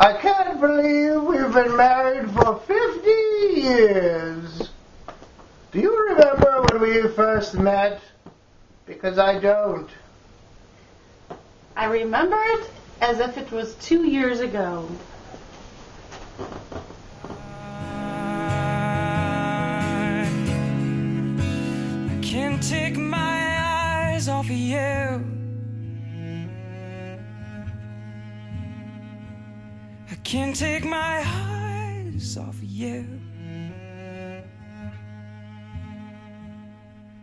I can't believe we've been married for 50 years. Do you remember when we first met? Because I don't. I remember it as if it was two years ago. I can't take my eyes off of you. Can't take my eyes off you.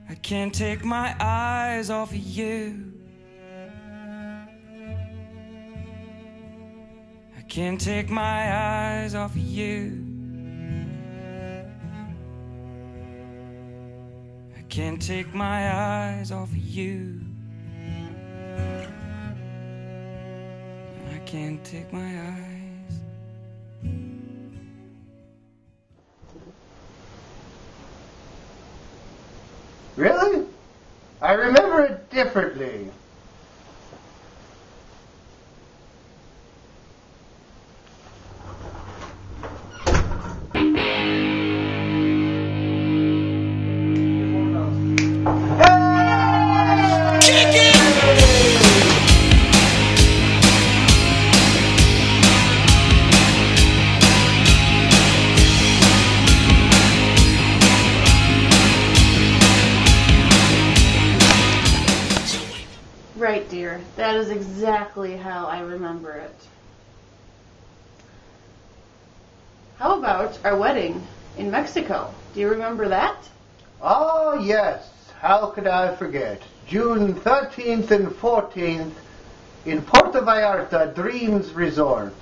I can't take my eyes off you. I can't take my eyes off you. I can't take my eyes off you. I can't take my eyes. Really? I remember it differently. Right, dear. That is exactly how I remember it. How about our wedding in Mexico? Do you remember that? Oh, yes. How could I forget? June 13th and 14th in Puerto Vallarta Dreams Resort.